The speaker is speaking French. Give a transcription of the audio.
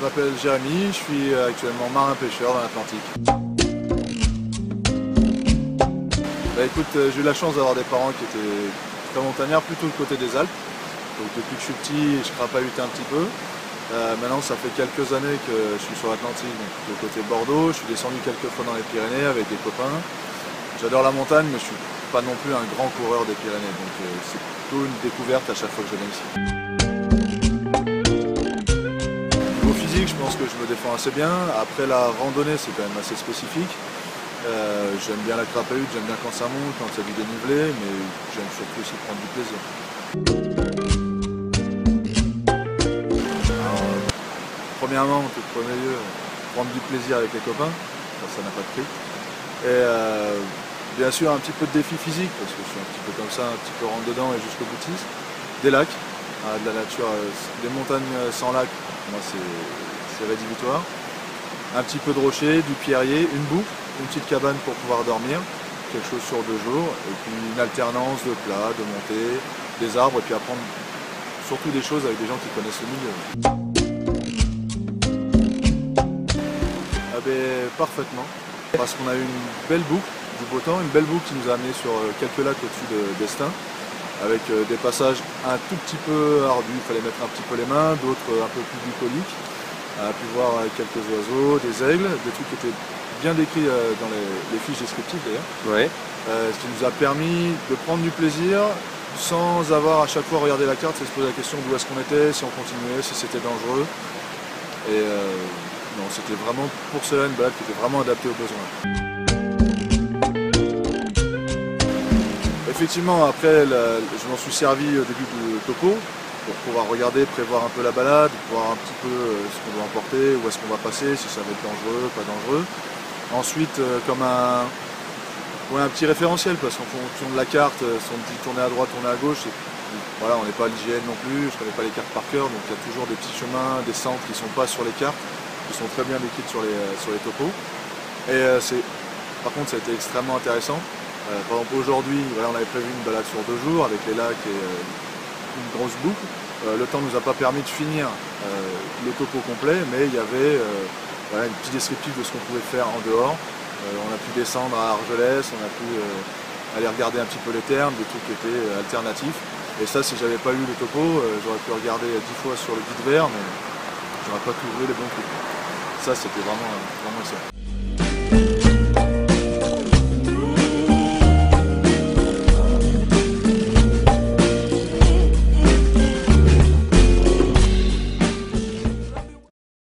m'appelle Jérémy, je suis actuellement marin-pêcheur dans l'Atlantique. Bah écoute, euh, j'ai eu la chance d'avoir des parents qui étaient très montagnards, plutôt du côté des Alpes. Donc depuis que je suis petit, je crapahutais un petit peu. Euh, maintenant, ça fait quelques années que je suis sur l'Atlantique, plutôt côté Bordeaux. Je suis descendu quelques fois dans les Pyrénées avec des copains. J'adore la montagne, mais je suis pas non plus un grand coureur des Pyrénées, donc euh, c'est plutôt une découverte à chaque fois que je viens ici. Pense que je me défends assez bien. Après la randonnée, c'est quand même assez spécifique. Euh, j'aime bien la crapahute, j'aime bien quand ça monte, quand c'est du dénivelé, mais j'aime surtout aussi prendre du plaisir. Premièrement, tout premier lieu, prendre du plaisir avec les copains, ça n'a pas de prix. Et euh, bien sûr un petit peu de défi physique, parce que je suis un petit peu comme ça, un petit peu rentre dedans et jusqu'au boutiste. Des lacs, ah, de la nature, euh, des montagnes sans lac, moi c'est rédhibitoire. Un petit peu de rocher, du pierrier, une boucle, une petite cabane pour pouvoir dormir, quelque chose sur deux jours, et puis une alternance de plats, de montées, des arbres, et puis apprendre surtout des choses avec des gens qui connaissent le milieu. Ah ben, parfaitement, parce qu'on a eu une belle boucle du beau temps, une belle boucle qui nous a amené sur euh, quelques lacs au-dessus d'Estaing, avec euh, des passages un tout petit peu ardus, il fallait mettre un petit peu les mains, d'autres un peu plus bucoliques. On a pu voir euh, quelques oiseaux, des aigles, des trucs qui étaient bien décrits dans les, fiches descriptives d'ailleurs. ce qui nous a permis de prendre du plaisir sans avoir à chaque fois regardé la carte et se poser la question d'où est-ce qu'on était, si on continuait, si c'était dangereux. Et non, c'était vraiment pour cela une balade qui était vraiment adaptée aux besoins. Effectivement, après, je m'en suis servi au début de topo pour pouvoir regarder, prévoir un peu la balade, voir un petit peu euh, ce qu'on doit emporter, où est-ce qu'on va passer, si ça va être dangereux, pas dangereux. Ensuite, euh, comme un, petit référentiel, parce qu'en fonction de la carte, euh, si on dit tourner à droite, tourner à gauche, voilà, on n'est pas à l'IGN non plus, je ne connais pas les cartes par cœur, donc il y a toujours des petits chemins, des centres qui ne sont pas sur les cartes qui sont très bien décrites sur les, sur les topos. Et par contre, ça a été extrêmement intéressant. Par exemple, aujourd'hui, on avait prévu une balade sur deux jours avec les lacs et une grosse boucle. le temps ne nous a pas permis de finir le topo complet, mais il y avait voilà, une petite descriptif de ce qu'on pouvait faire en dehors. on a pu descendre à Argelès, on a pu aller regarder un petit peu les termes, des trucs qui étaient alternatifs. Et ça, si j'avais pas eu le topo, j'aurais pu regarder dix fois sur le guide vert, mais j'aurais pas trouvé les bons trucs. Ça, c'était vraiment, vraiment ça.